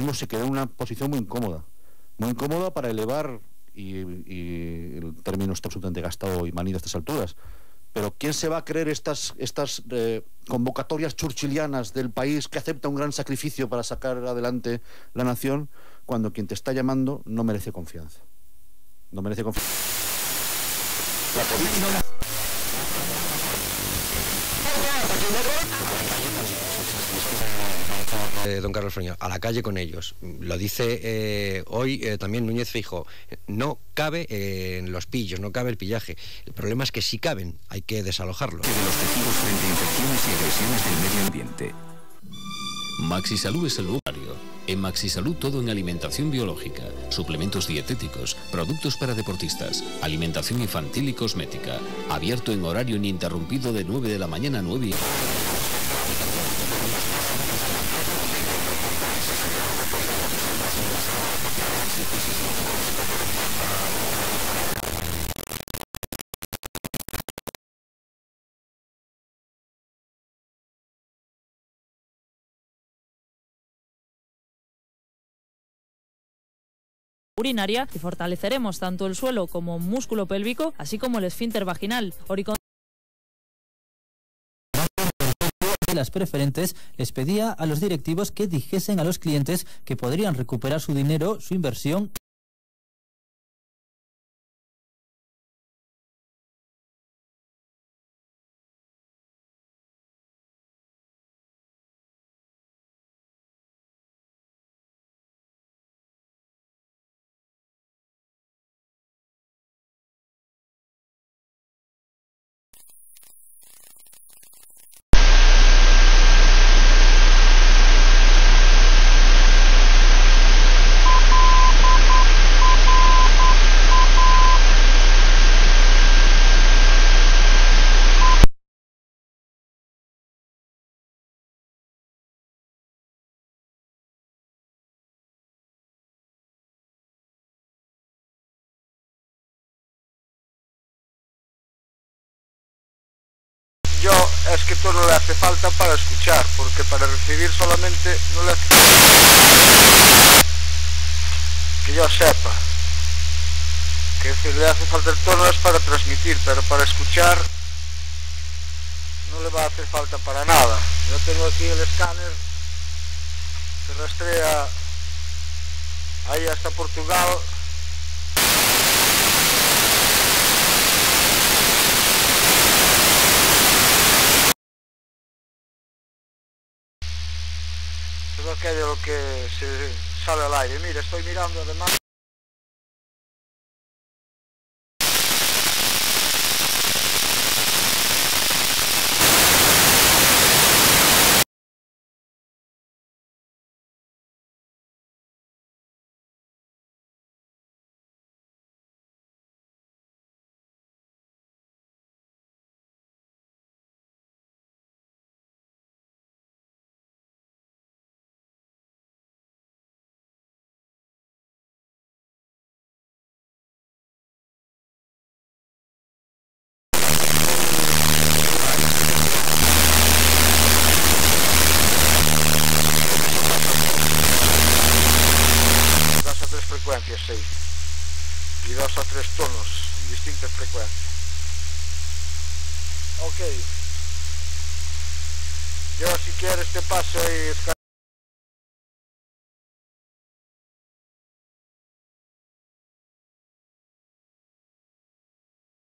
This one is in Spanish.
mismo se queda en una posición muy incómoda. Muy incómoda para elevar, y, el término está absolutamente gastado y manido a estas alturas, pero ¿quién se va a creer estas, estas eh, convocatorias churchilianas del país que acepta un gran sacrificio para sacar adelante la nación cuando quien te está llamando no merece confianza? No merece confianza. La política... Eh, don Carlos Freño, a la calle con ellos. Lo dice eh, hoy eh, también Núñez Fijo. No cabe en los pillos, no cabe el pillaje. El problema es que si caben, hay que desalojarlos. De los tejidos frente a infecciones y agresiones del medio ambiente. Maxisalud es el lugar. En Maxisalud todo en alimentación biológica, suplementos dietéticos, productos para deportistas, alimentación infantil y cosmética. Abierto en horario ininterrumpido de 9 de la mañana a 9 y... urinaria y fortaleceremos tanto el suelo como músculo pélvico, así como el esfínter vaginal. Las preferentes les pedía a los directivos que dijesen a los clientes que podrían recuperar su dinero, su inversión yo es que todo no le hace falta para escuchar, porque para recibir solamente no le hace falta que yo sepa. Que si le hace falta el tono es para transmitir, pero para escuchar no le va a hacer falta para nada. Yo tengo aquí el escáner que rastrea ahí hasta Portugal todo aquello que se sale al aire. Mira, estoy mirando además y dos a tres tonos en distintas frecuencias. Ok. Yo si quieres te paso y